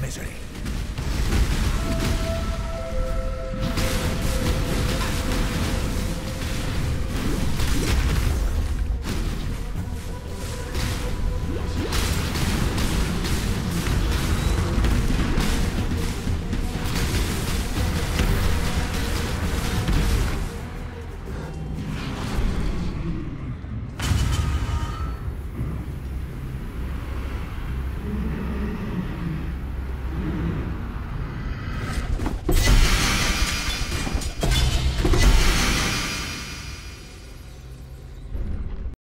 misery.